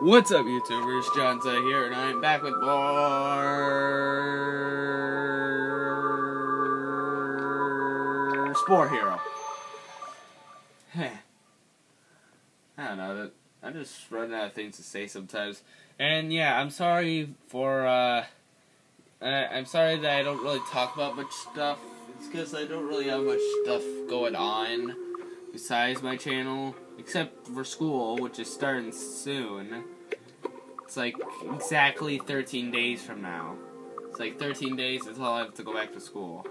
What's up, YouTubers? Johnzza here, and I'm back with more Spore Hero. I don't know. I'm just running out of things to say sometimes. And yeah, I'm sorry for. Uh, I'm sorry that I don't really talk about much stuff. It's because I don't really have much stuff going on besides my channel, except for school, which is starting soon. It's like exactly 13 days from now. It's like 13 days until I have to go back to school.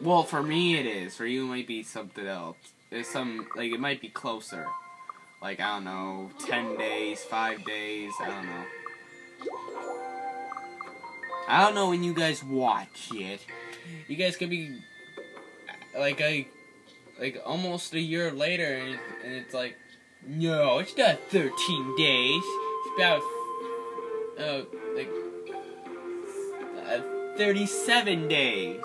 Well, for me it is. For you it might be something else. There's some, like, it might be closer. Like, I don't know, 10 days, 5 days, I don't know. I don't know when you guys watch it. You guys could be, like, I like, almost a year later, and, and it's like, no, it's not 13 days. It's about, uh, like, uh, 37 days.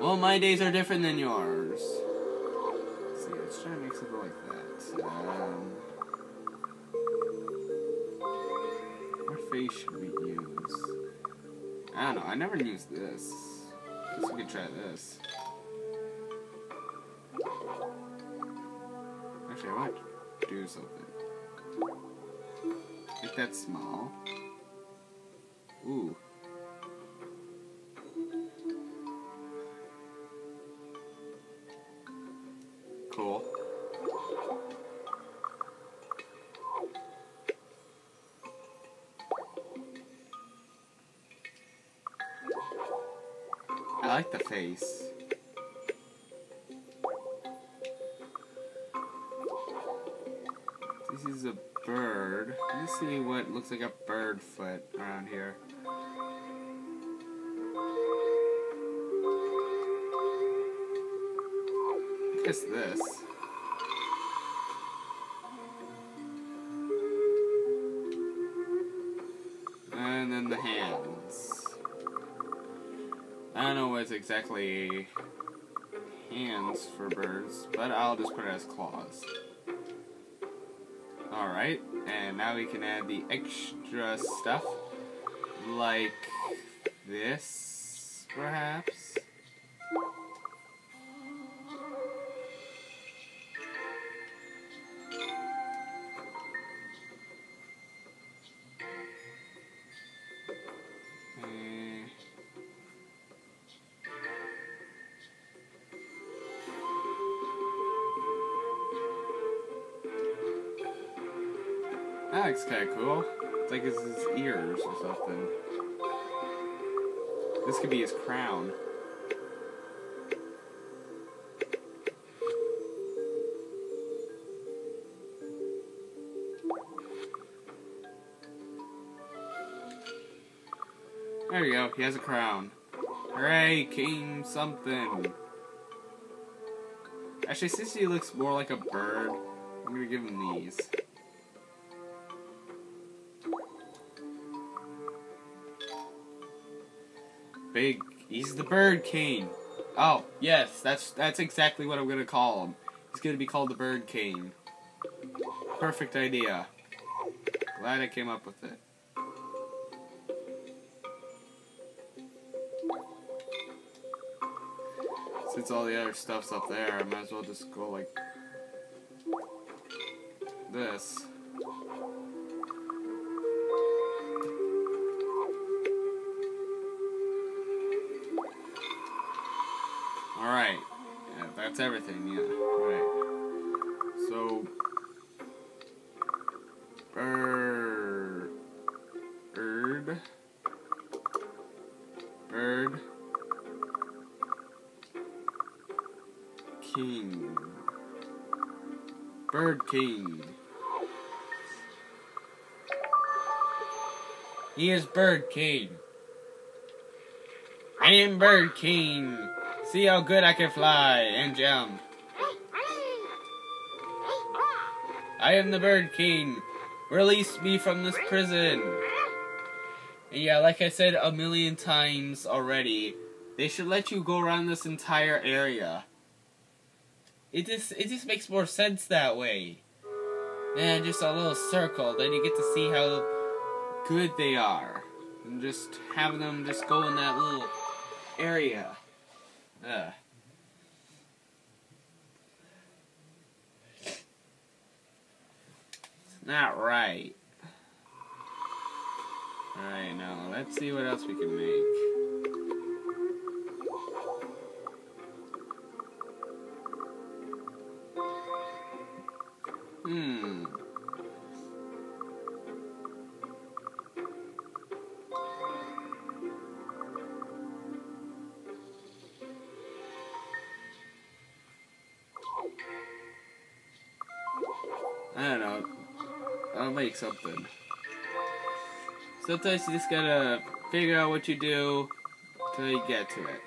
Well, my days are different than yours. Let's see, let's try to make something like that. Um, what face should we use? I don't know, I never used this. Guess we could try this. Do something. Make that small. Ooh. Cool. I like the face. Bird. Let me see what looks like a bird foot around here. I guess this. And then the hands. I don't know what's exactly hands for birds, but I'll just put it as claws. Alright, and now we can add the extra stuff, like this, perhaps? That looks kind of cool. It's like it's his ears or something. This could be his crown. There we go. He has a crown. Hooray, king something. Actually, since he looks more like a bird, I'm gonna give him these. Big. He's the Bird King. Oh, yes, that's that's exactly what I'm gonna call him. He's gonna be called the Bird King. Perfect idea. Glad I came up with it. Since all the other stuff's up there, I might as well just go like this. Alright. Yeah, that's everything, yeah. Right. So bird bird bird king bird king he is bird king I am bird king see how good I can fly and jump I am the bird king release me from this prison and yeah, like I said a million times already, they should let you go around this entire area. It just it just makes more sense that way. And just a little circle, then you get to see how good they are. And just having them just go in that little area. Ugh. Not right. Alright, now let's see what else we can make. Hmm. Make something. Sometimes you just gotta figure out what you do till you get to it.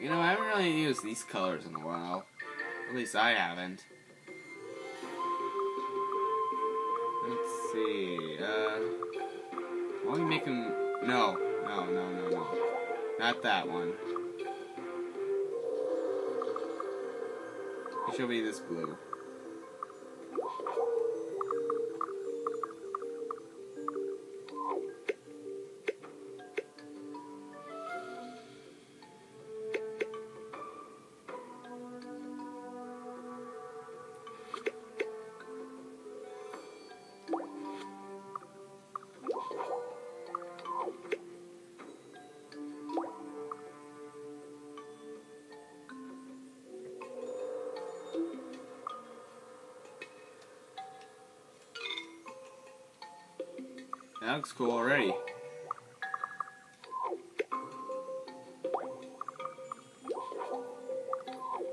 You know, I haven't really used these colors in a while. At least I haven't. Let's see, uh... Why don't we make him... No, no, no, no, no. Not that one. It should be this blue. That looks cool already.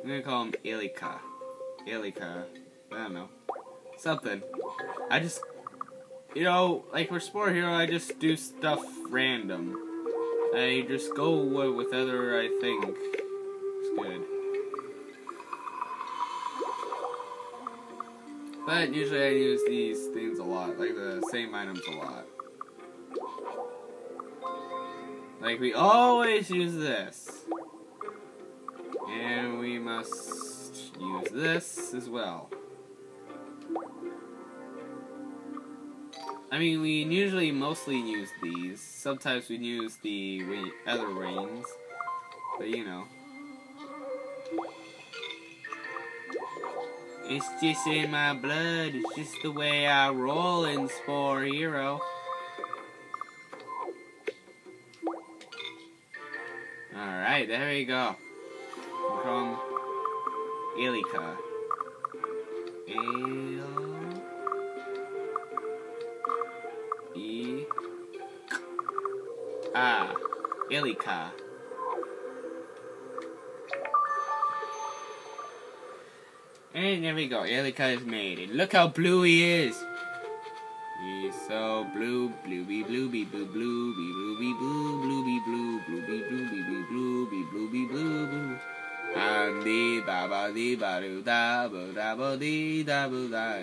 I'm gonna call him Ailica. Ailica. I don't know. Something. I just, you know, like for Spore Hero, I just do stuff random. I just go with other I think. It's good. But usually I use these things a lot, like the same items a lot. Like we always use this. And we must use this as well. I mean, we usually mostly use these. Sometimes we use the other rings. But you know. It's just in my blood. It's just the way I roll in Spore Hero. There we go. From Ailica. Il... Ah. Ailica. And there we go, Ailica is made. And look how blue he is. So blue, bluey, bluey, blue, blue, bluey, blue, bluey, blue, bluey, bluey, blue, bluey, bluey, blue, blue. And the ba ba dee ba doo da ba da ba dee da ba da.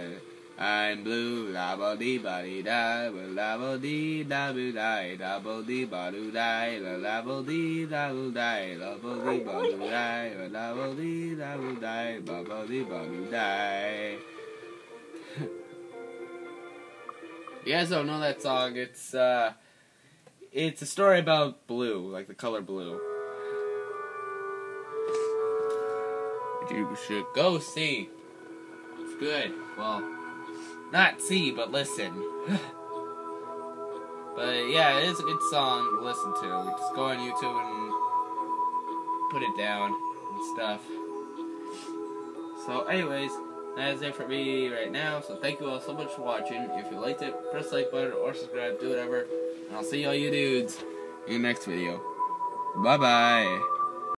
I'm blue, la ba dee ba dee da, ba la ba dee da boo die, da ba dee ba doo die, la la ba dee da boo die, la ba dee ba doo die, la la ba dee da boo die, ba ba dee ba doo die. You guys don't know that song. It's uh, it's a story about blue, like the color blue. You should go see. It's good. Well, not see, but listen. but yeah, it is a good song to listen to. Just go on YouTube and put it down and stuff. So, anyways, that is it for me right now. So, thank you all so much for watching. If you liked it, press like button or subscribe, do whatever. And I'll see all you dudes in the next video. Bye bye.